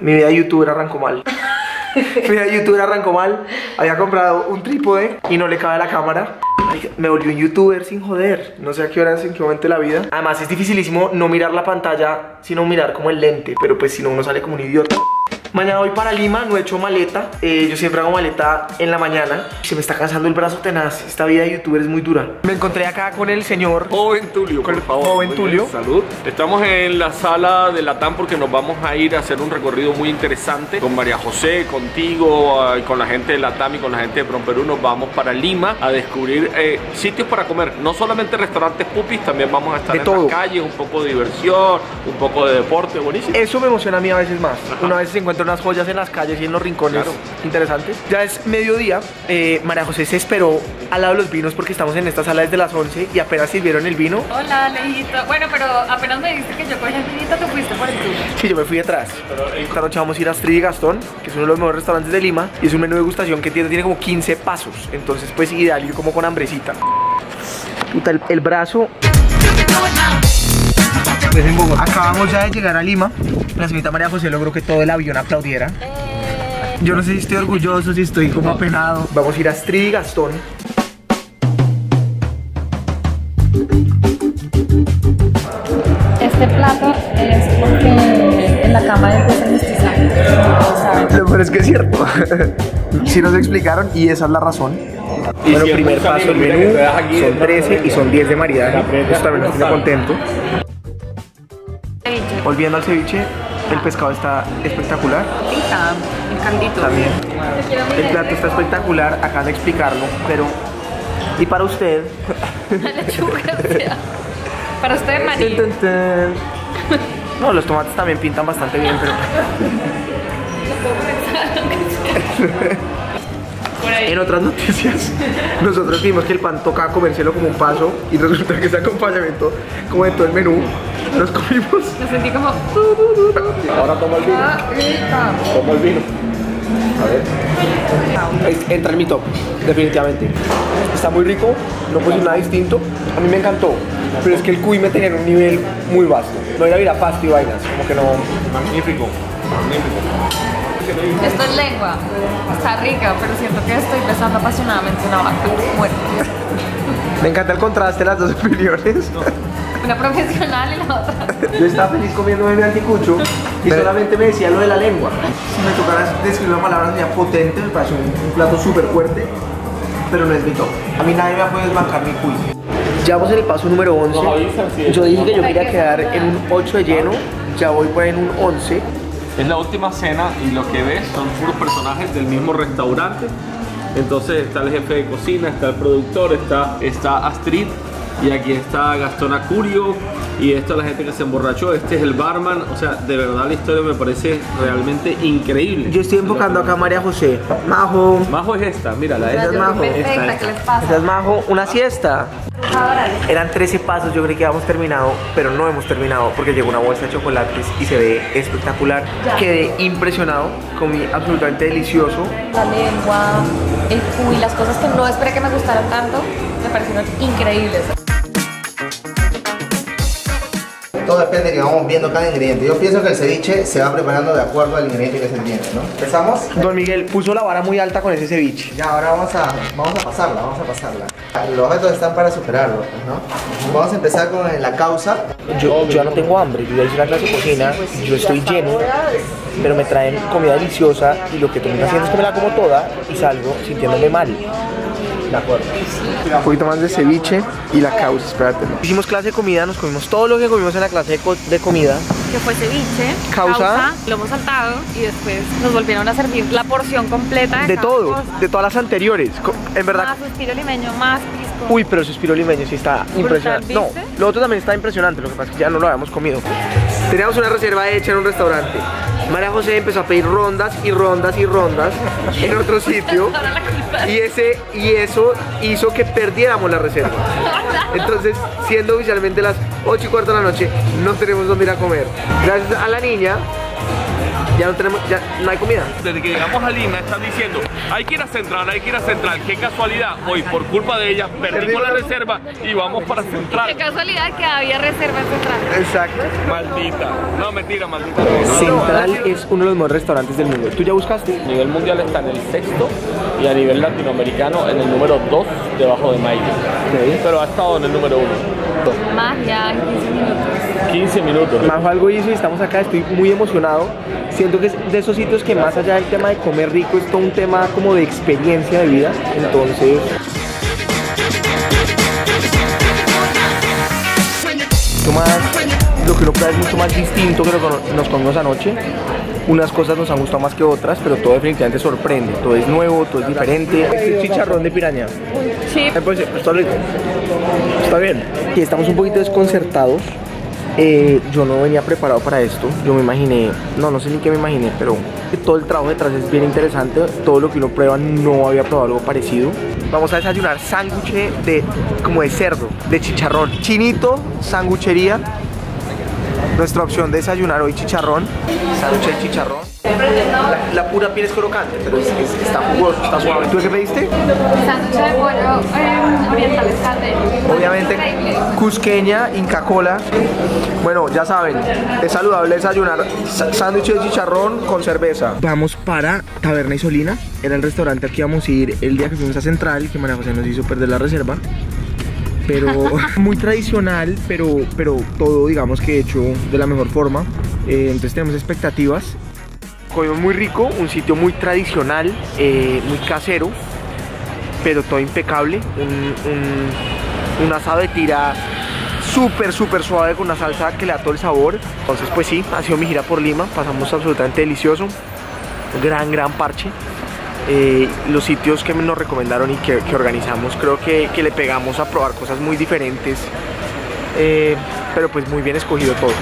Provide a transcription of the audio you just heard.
Mi vida youtuber arrancó mal. Mi vida youtuber arrancó mal. Había comprado un trípode y no le cabe la cámara. Me volvió un youtuber sin joder. No sé a qué horas, en qué momento de la vida. Además, es dificilísimo no mirar la pantalla, sino mirar como el lente. Pero pues si no, uno sale como un idiota. Mañana voy para Lima, no he hecho maleta. Eh, yo siempre hago maleta en la mañana. Se me está cansando el brazo tenaz. Esta vida de youtuber es muy dura. Me encontré acá con el señor. Joven Tulio, Con por favor. joven Tulio. Salud. Estamos en la sala de la TAM porque nos vamos a ir a hacer un recorrido muy interesante con María José, contigo, y con la gente de la TAM y con la gente de Prom Perú. Nos vamos para Lima a descubrir eh, sitios para comer. No solamente restaurantes pupis, también vamos a estar De en todo. las calles, un poco de diversión, un poco de deporte, buenísimo. Eso me emociona a mí a veces más. Una vez se encuentra unas joyas en las calles y en los rincones Claro. interesantes. Ya es mediodía. eh, María José se esperó al lado de los vinos porque estamos en esta sala desde las 11 y apenas sirvieron el vino. Hola, Alejito. Bueno, pero apenas me dijiste que yo cogí el vinito, te fuiste por el tuyo. Sí, yo me fui detrás. Esta noche vamos a ir a Astrid y Gastón, que es uno de los mejores restaurantes de Lima. Y es un menú de degustación que tiene, tiene como 15 pasos. Entonces, pues ideal ir como con hambrecita. Puta, el, el brazo. Acabamos ya de llegar a Lima. La señorita María José logró que todo el avión aplaudiera. Yo no sé si estoy orgulloso, si estoy como apenado. Vamos a ir a Astrid y Gastón. Este plato es porque en la cama empieza el mestizaje. Peor es que es cierto. sí nos explicaron y esa es la razón. Y bueno, primer paso el menú, son ¿no? 13 y son 10 de maridaje. Eso también nos tiene contento. Volviendo al ceviche, el pescado está espectacular Pita, el caldito. también. El plato está espectacular, acaban de explicarlo, pero... ¿Y para usted? La lechuga, o sea. Para usted, María. No, los tomates también pintan bastante bien, pero... Ahí. En otras noticias, nosotros vimos que el pan toca comérselo como un paso y resulta que ese acompañamiento, como de todo el menú, nos comimos. Me sentí como. Ahora toma el vino. Ah. Toma el vino. Es- Entra en mi top, definitivamente. Está muy rico, no puede ser nada distinto. A mí me encantó, pero es que el cuy me tenía en un nivel muy vasto. No era ir a pasto y vainas, como que no. Magnífico. Magnífico. Esto es lengua. Está rica, pero siento que estoy besando apasionadamente una vaca. Muerta. Me encanta el contraste de las dos opiniones. Una profesional y la otra. Yo estaba feliz comiéndome mi anticucho y solamente me decía lo de la lengua. Si me tocara describir una palabra sería potente, me parece un, un plato súper fuerte, pero no es mi top. A mí nadie me va a poder desbancar mi cuy. Ya vamos en el paso número 11. Yo dije que yo quería quedar en un 8 de lleno, ya voy por ahí en un 11. Es la última cena y lo que ves son puros personajes del mismo restaurante. Entonces está el jefe de cocina, está el productor, está, está Astrid y aquí está Gastón Acurio y esto es la gente que se emborrachó. Este es el barman. O sea, de verdad la historia me parece realmente increíble. Yo estoy enfocando acá a María José. Majo, Majo es esta, mírala. Esa es Majo. perfecta, Esta, es Majo, una siesta. Ahora, Eran 13 pasos, yo creí que habíamos terminado, pero no hemos terminado porque llegó una bolsa de chocolates y se ve espectacular. Quedé impresionado, comí absolutamente delicioso. la lengua, el cuy, las cosas que no esperé que me gustaran tanto, me parecieron increíbles. Todo depende de que vamos viendo cada ingrediente. Yo pienso que el ceviche se va preparando de acuerdo al ingrediente que se tiene, ¿no? ¿Empezamos? Don Miguel puso la vara muy alta con ese ceviche. Ya, ahora vamos a, vamos a pasarla, vamos a pasarla. Los objetos están para superarlo, pues, ¿no? Vamos a empezar con la causa. Yo, yo ya no tengo hambre, yo ya hice una clase de cocina, yo estoy lleno, pero me traen comida deliciosa y lo que termino haciendo es que me la como toda y salgo sintiéndome mal. De acuerdo. Un poquito más de ceviche y la causa, espérate. Hicimos clase de comida, nos comimos todo lo que comimos en la clase de, co- de comida. Que fue ceviche, Causa. lo hemos saltado y después nos volvieron a servir la porción completa De todo, cosa. de todas las anteriores. En verdad, Más suspiro limeño, más pisco. Uy, pero suspiro limeño sí está impresionante. No, lo otro también está impresionante, lo que pasa es que ya no lo habíamos comido. Teníamos una reserva hecha en un restaurante. María José empezó a pedir rondas y rondas y rondas en otro sitio. Y, ese, y eso hizo que perdiéramos la reserva. Entonces, siendo oficialmente las 8 y cuarto de la noche, no tenemos dónde ir a comer. Gracias a la niña, Ya no tenemos, ya no hay comida. Desde que llegamos a Lima están diciendo, hay que ir a Central, hay que ir a Central. Qué casualidad, hoy por culpa de ella perdimos la reserva y vamos para Qué Central. casualidad que había reserva en Central. Exacto. Maldita. No, mentira, maldita. Central es uno de los mejores restaurantes del mundo. ¿Tú ya buscaste? A nivel mundial está en el sexto y a nivel latinoamericano en el número 2 debajo de Mike. Pero ha estado en el número 1. Magia en 15 minutos. 15 minutos. Majo algo hizo y estamos acá, estoy muy emocionado. Siento que es de esos sitios que más allá del tema de comer rico es todo un tema como de experiencia de vida. Entonces, mucho más, lo que lo prueba es mucho más distinto que lo que nos comimos anoche. Unas cosas nos han gustado más que otras, pero todo definitivamente sorprende. Todo es nuevo, todo es diferente. Este es chicharrón de piraña. Sí. Eh, Pues, está. Está bien. Y estamos un poquito desconcertados. Eh, yo no venía preparado para esto. Yo me imaginé, no, no sé ni qué me imaginé, pero todo el trabajo detrás es bien interesante. Todo lo que uno prueba no había probado algo parecido. Vamos a desayunar sándwich de como de cerdo, de chicharrón. Chinito, sanguchería. Nuestra opción de desayunar hoy chicharrón, sándwich de chicharrón. La, la pura piel es crocante, pero es- es- está jugoso, está suave. ¿Tú qué pediste? Sándwich de pollo eh, oriental. Obviamente, cusqueña, Inca Cola. Bueno, ya saben, es saludable desayunar sa- sándwich de chicharrón con cerveza. Vamos para Taberna Isolina. Era el restaurante al que íbamos a ir el día que fuimos a Central, que María José nos hizo perder la reserva. Pero muy tradicional, pero, pero todo digamos que hecho de la mejor forma. Eh, entonces tenemos expectativas. Comimos muy rico, un sitio muy tradicional, eh, muy casero pero todo impecable. Un, un, asado de tira súper, súper suave con una salsa que le da todo el sabor. Entonces, pues sí, ha sido mi gira por Lima. Pasamos absolutamente delicioso. Gran, gran parche. Eh, los sitios que nos recomendaron y que, organizamos, creo que, que le pegamos a probar cosas muy diferentes. Eh, pero pues muy bien escogido todo.